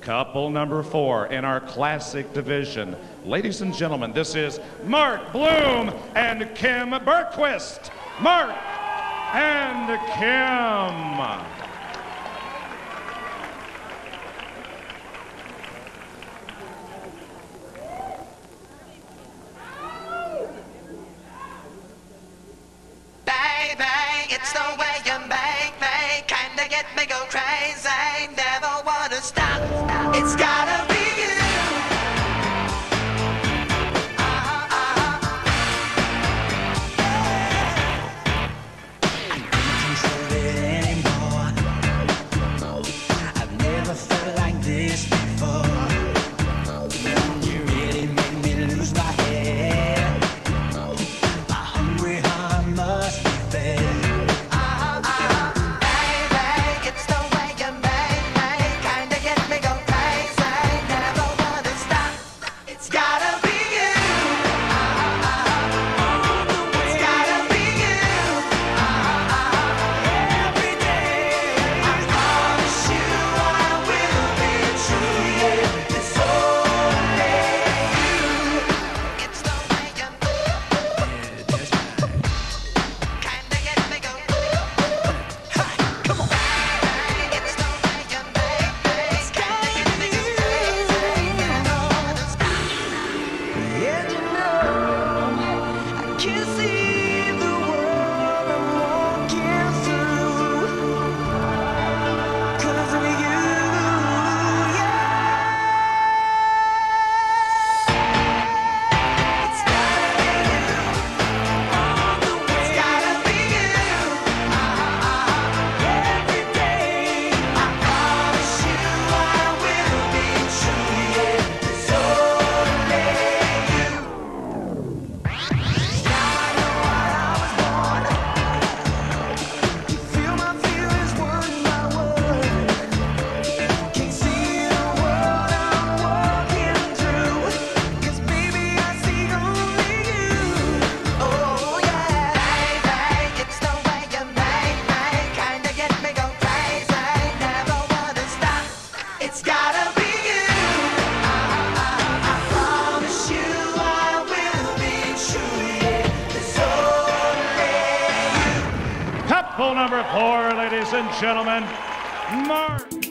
Couple number four in our classic division. Ladies and gentlemen, this is Mark Blume and Kim Bergquist. Mark and Kim. That's the way you make me, kinda get me go crazy. Never wanna stop. It's got. Bull number four, ladies and gentlemen, Mark.